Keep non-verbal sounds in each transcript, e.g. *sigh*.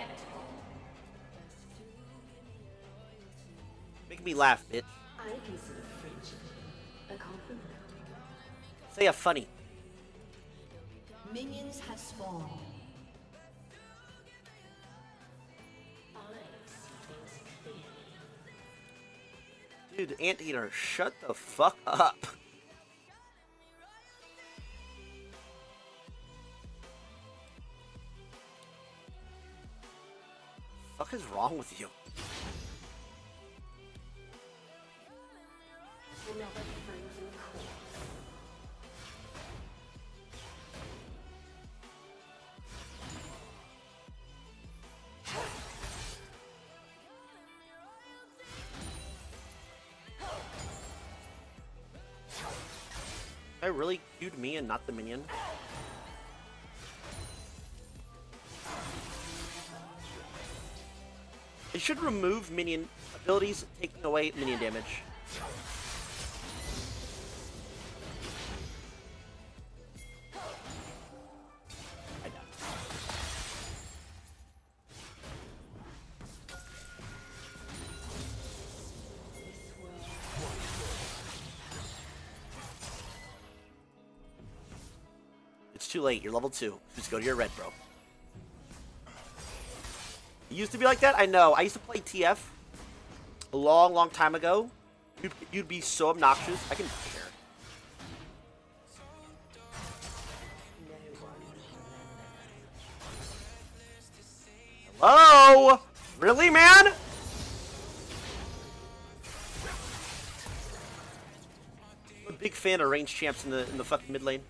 inevitable. Make me laugh, bitch. I consider friendship a compliment. Say a funny. Minions have spawned. I see things. Dude, Anteater, shut the fuck up. *laughs* fuck is wrong with you? I really queued me and not the minion. Should remove minion abilities, taking away minion damage. It's too late. You're level two. Just go to your red, bro. It used to be like that. I know. I used to play TF a long, long time ago. You'd, you'd be so obnoxious. I can care. Hello? Really, man? I'm a big fan of range champs in the in the fucking mid lane.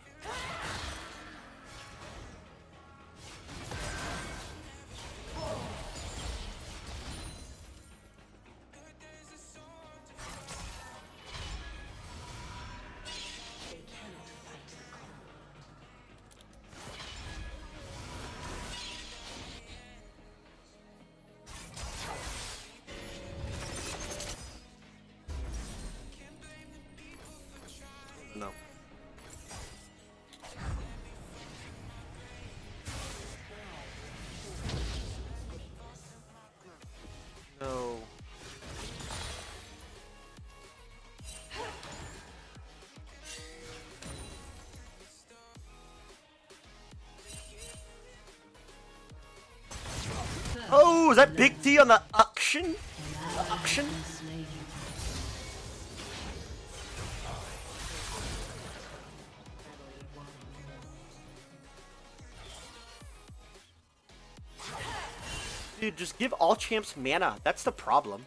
That Big T on the Akshan? The Akshan? Dude, just give all champs mana. That's the problem.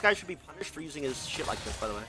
Those guys should be punished for using his shit like this, by the way.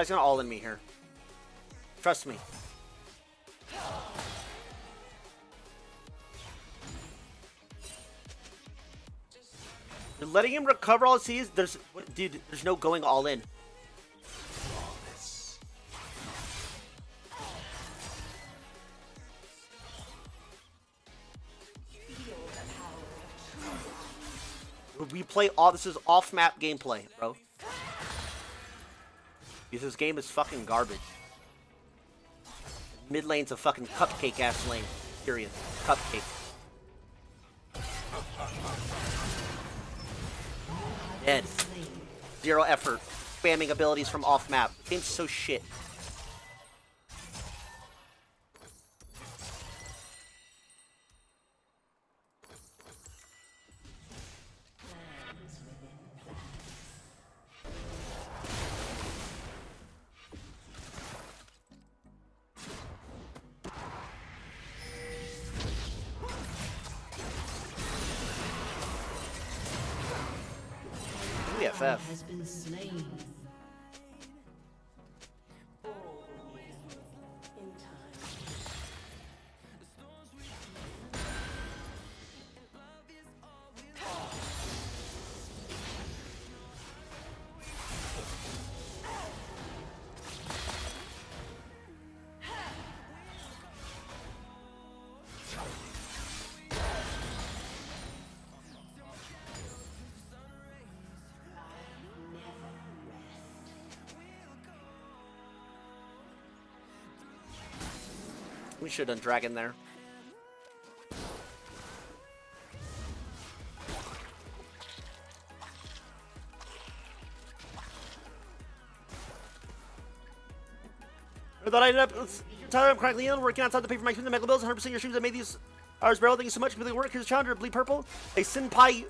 Guy's gonna all in me here. Trust me. Letting him recover all his seas. There's, dude. There's no going all in. We play all. This is off-map gameplay, bro. Because this game is fucking garbage. Mid lane's a fucking cupcake ass lane. Period. Cupcake. Dead. Zero effort. Spamming abilities from off map. Game's so shit. We should have done Dragon there. I thought I ended up. Let's, Tyler, I'm working outside the pay for my streams and medical bills. 100% your streams that made these hours barrel. Thank you so much for the work. Here's a challenger, Bleed Purple. A Senpai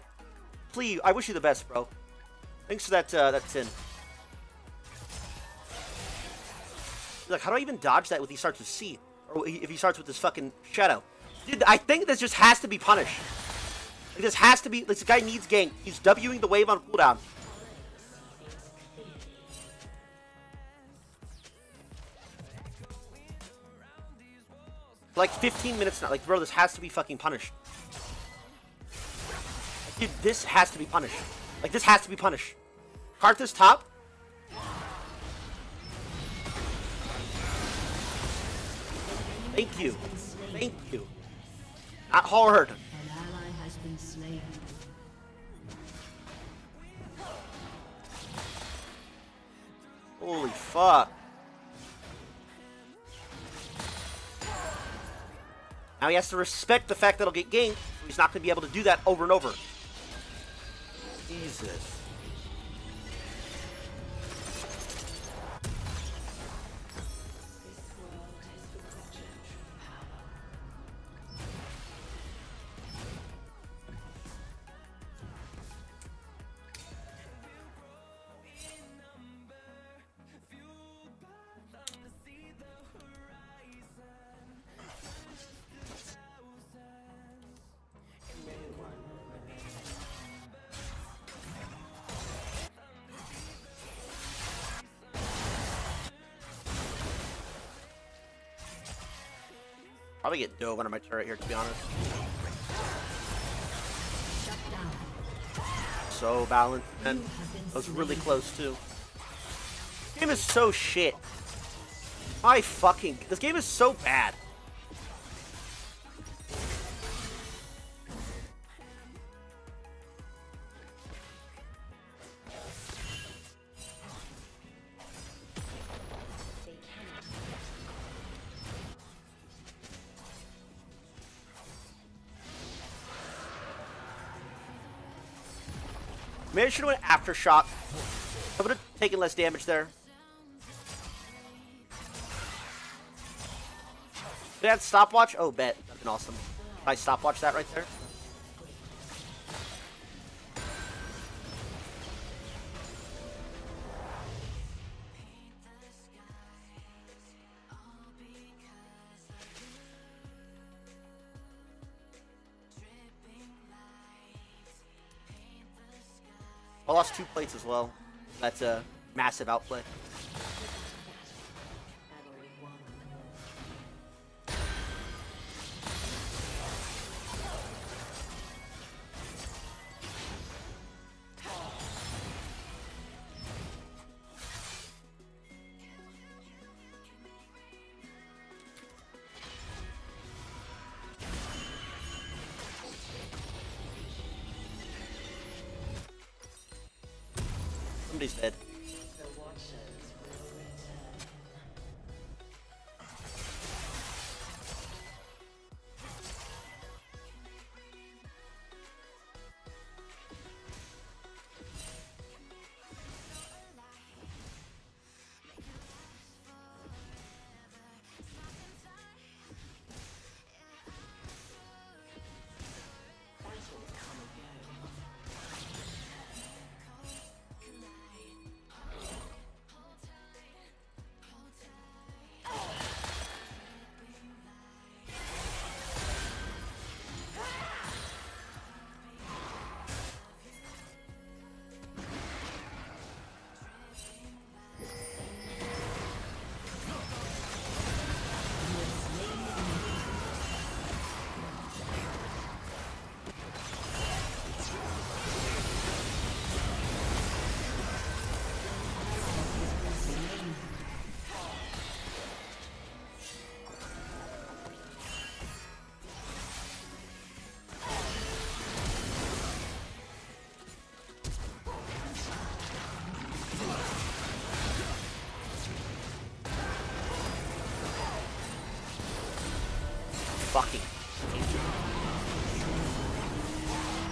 Plea. I wish you the best, bro. Thanks for that, uh, that tin. Like, how do I even dodge that with he starts with C? Or if he starts with this fucking shadow? Dude, I think this just has to be punished. Like, this has to be. This guy needs gank. He's Wing the wave on cooldown. Like 15 minutes now. Like, bro, this has to be fucking punished. Dude, this has to be punished. Like, this has to be punished. Karthus top. Thank you. Thank you. Not hard. An ally has been slain. Holy fuck. Now he has to respect the fact that he'll get ganked, so he's not going to be able to do that over and over. Jesus. Probably get dove under my turret here, to be honest. So balanced, and I was really close too. This game is so shit. My fucking this game is so bad. I should have went aftershock. I would have taken less damage there. They had stopwatch. Oh, bet. That'd been awesome. I stopwatch that right there. Plates as well. That's a massive outplay.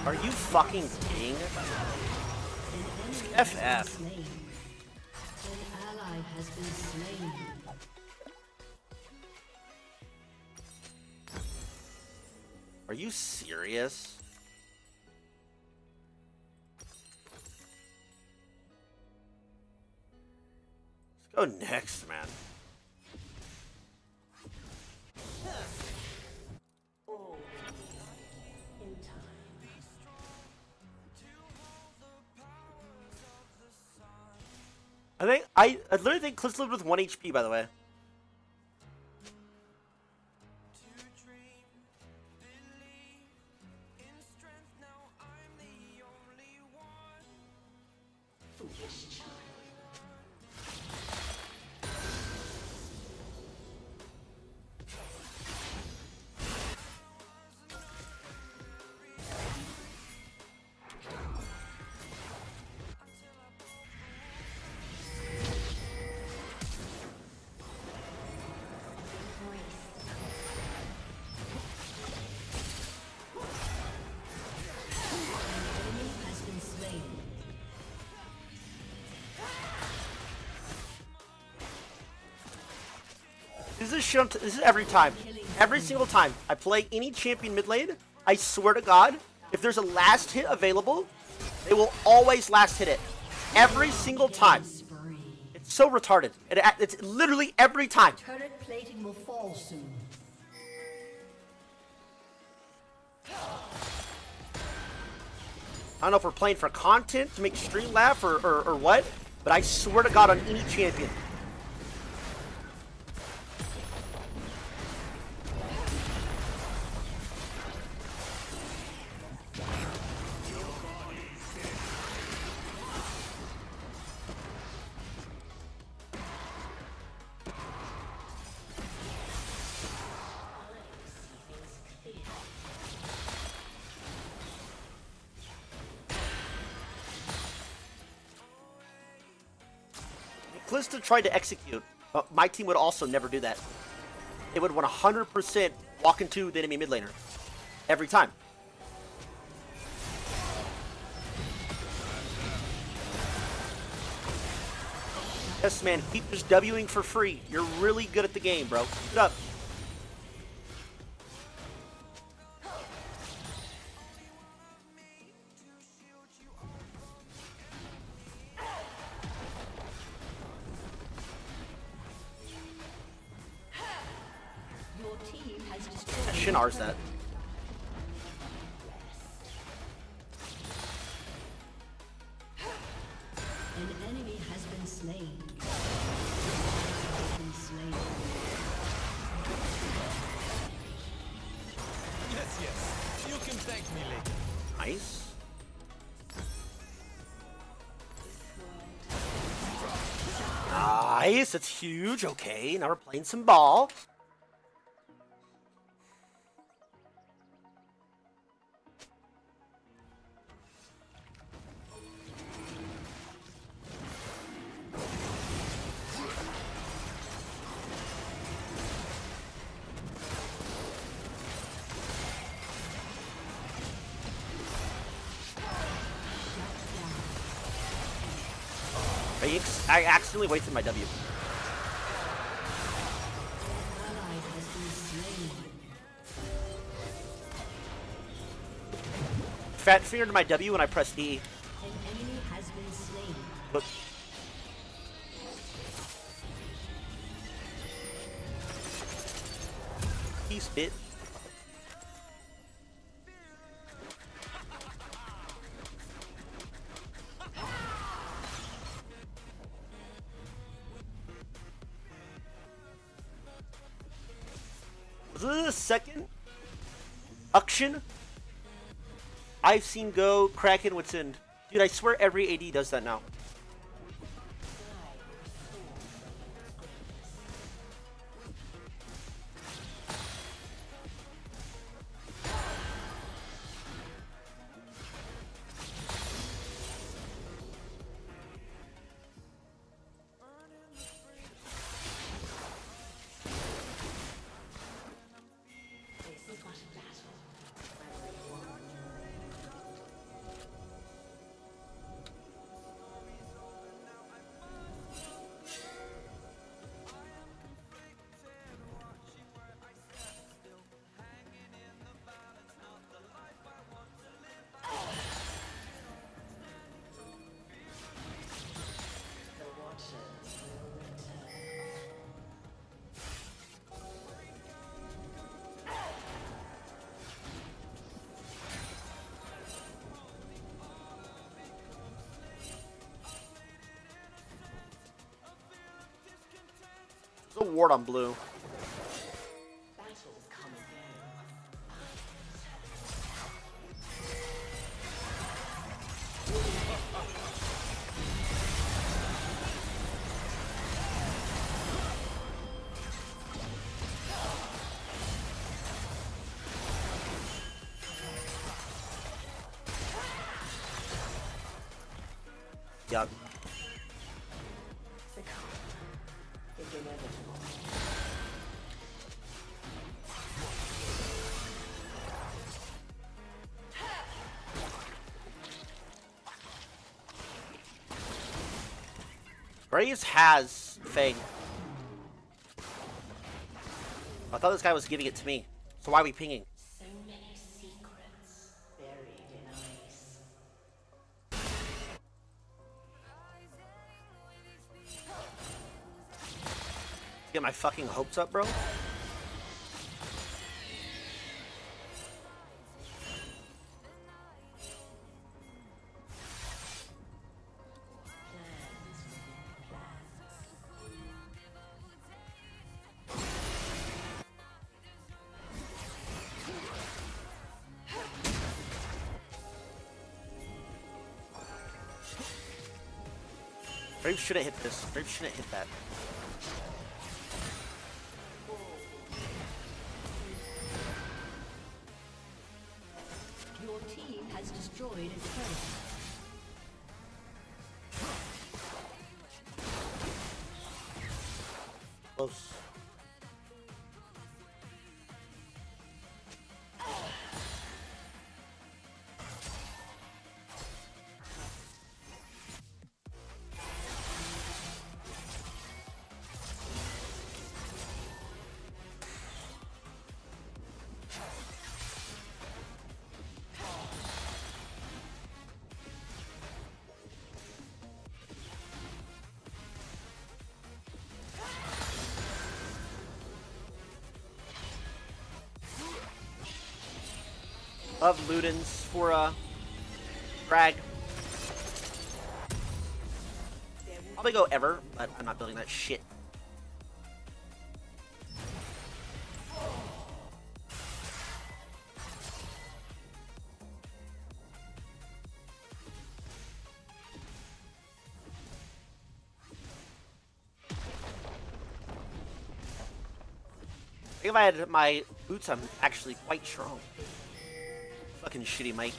Are you fucking kidding? FF. I think I, I literally think Cliff's lived with one HP, by the way. Is shit. on t- This is every time. Every single time I play any champion mid lane, I swear to God, if there's a last hit available, they will always last hit it. Every single time. It's so retarded. It, it's literally every time. Turret plating will fall soon. I don't know if we're playing for content to make stream laugh or, or, or what, but I swear to God on any champion. Tried to execute, but my team would also never do that. It would 100% walk into the enemy mid laner. Every time. Yes, man, keep just Wing for free. You're really good at the game, bro. Keep it up. Destroyed. Shinar's that. An enemy has been slain. Has been slain. Yes, yes. You can thank me later. Nice. Nice, that's huge. Okay, now we're playing some ball. I, accidentally wasted my W. Fat fingered my W when I pressed E. Was is the second Akshan I've seen go Kraken what's in? Dude, I swear every AD does that now. A ward on blue. Graves has Fang. I thought this guy was giving it to me. So why are we pinging? Get my fucking hopes up, bro. Shouldn't hit this. Shouldn't hit that. Your team has destroyed a turret. Close. Love Luden's for a Brag. Probably go ever, but I'm not building that shit. I think if I had my boots, I'm actually quite strong. Fucking shitty, Mike.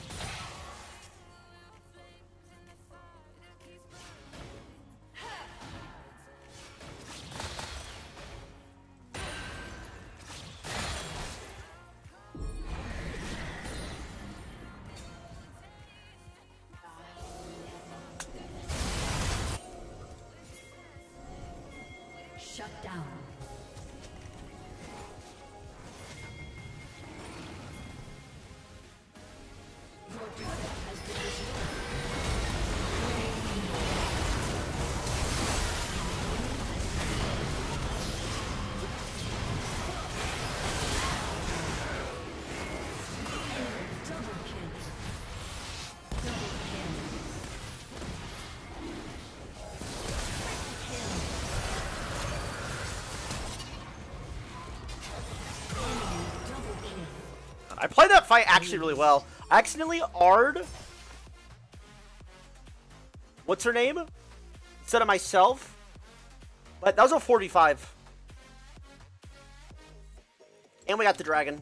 I played that fight actually really well. I accidentally R'd. What's her name? Instead of myself. But that was a 45. And we got the dragon.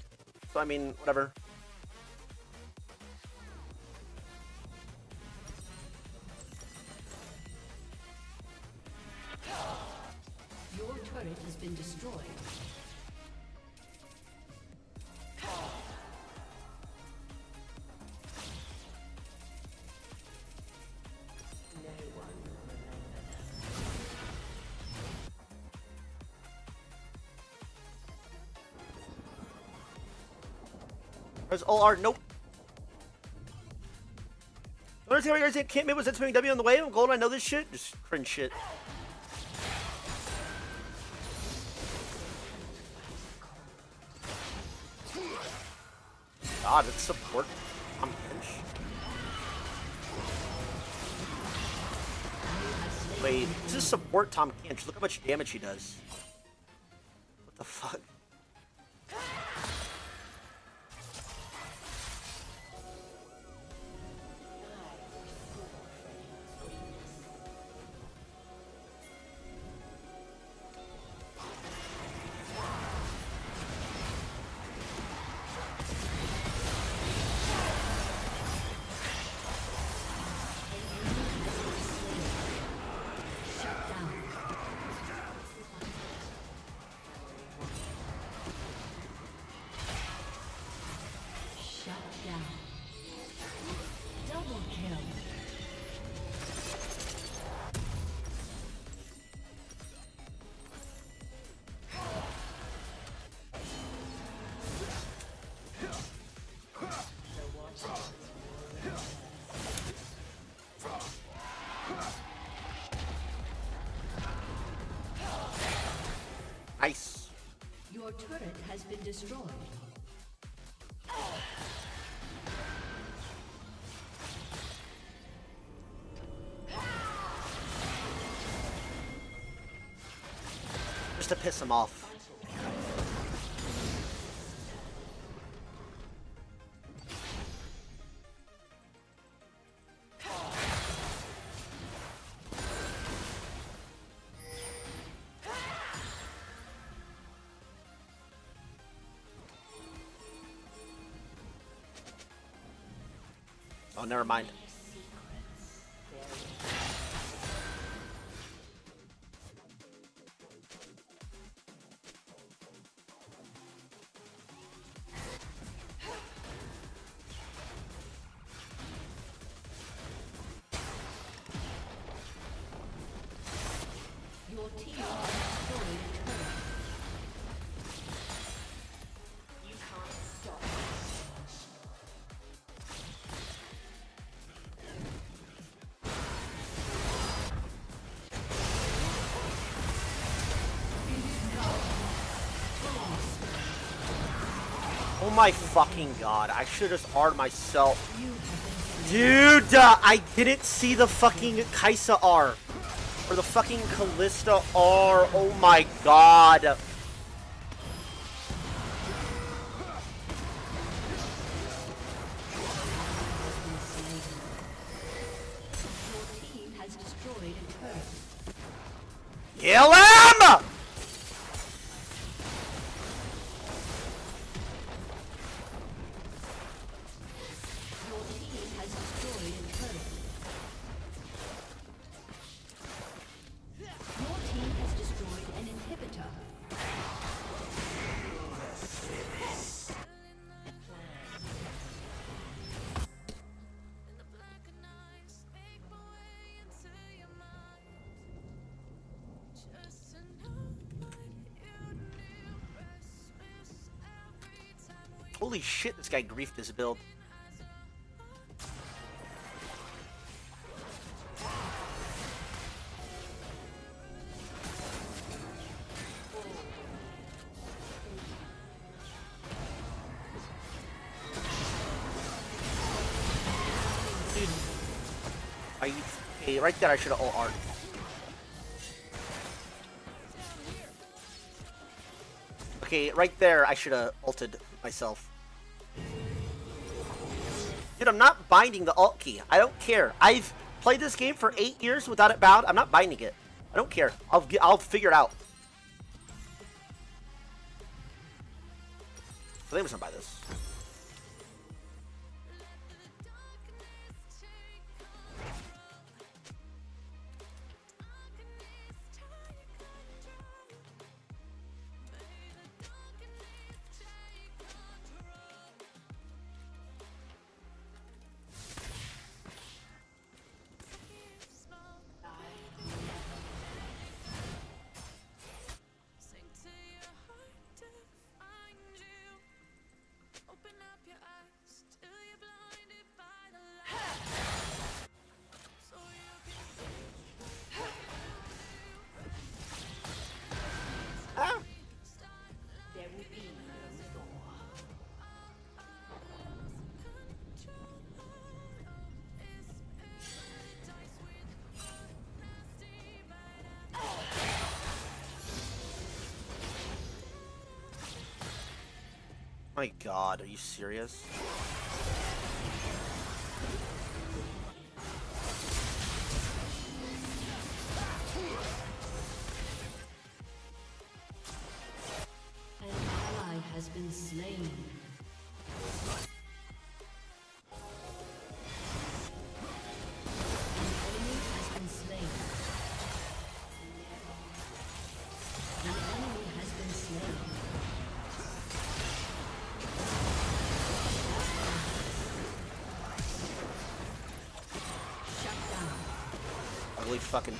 So I mean, whatever. There's OR. Nope. Understand why you guys can't maybe was that W on the way? I'm golden. I know this shit. Just cringe shit. God, it's support. I'm. Wait, this is support Tahm Kench. Look how much damage he does. What the fuck? Turret has been destroyed. Just to piss him off. Oh, never mind. My fucking god, I should have myself. You have been Dude, uh, I didn't see the fucking Kai'Sa R. Or the fucking Kalista R. Oh my god. Your team has destroyed a turret. Kill him! Shit, this guy griefed his build. Dude. I, hey, right there I should have ult art. Okay, right there I should have ulted myself. Dude, I'm not binding the alt key. I don't care. I've played this game for eight years without it bound. I'm not binding it. I don't care. I'll get, I'll figure it out. I think I'm just gonna buy this. My god, are you serious? Fucking.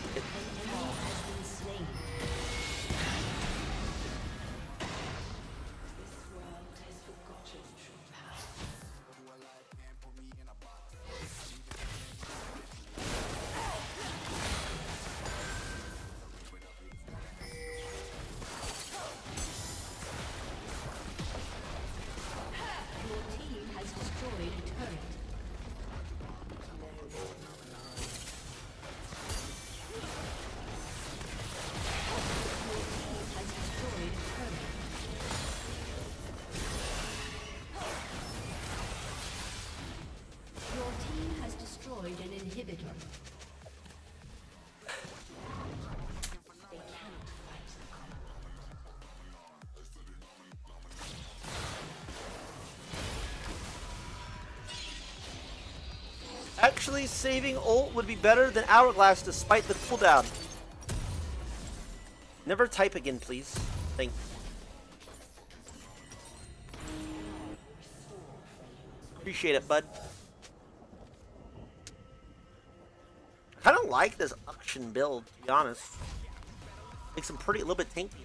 Actually, saving ult would be better than Hourglass despite the cooldown. Never type again, please. Thank you. Appreciate it, bud. I kind of like this Akshan build, to be honest. Makes him pretty, a little bit tanky.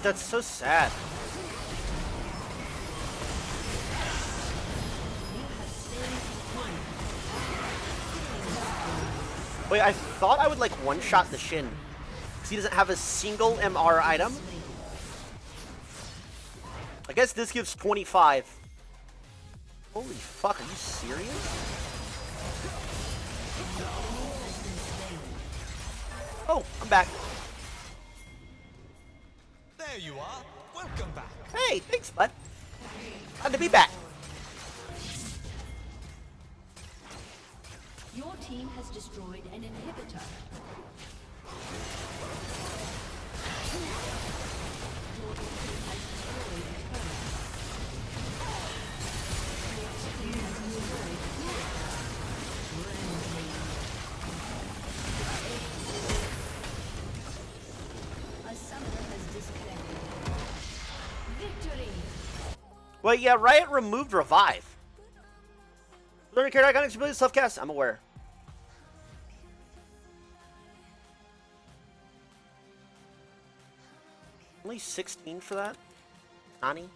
Wait, that's so sad. Wait, I thought I would like one-shot the Xin. Because he doesn't have a single MR item. I guess this gives 25. Holy fuck, are you serious? Oh, I'm back. There you are. Welcome back. Hey, thanks, bud. Glad to be back. Your team has destroyed an inhibitor. Wait, yeah, Riot removed Revive. Learning character iconics ability self cast. I'm aware. Only 16 for that? Nani?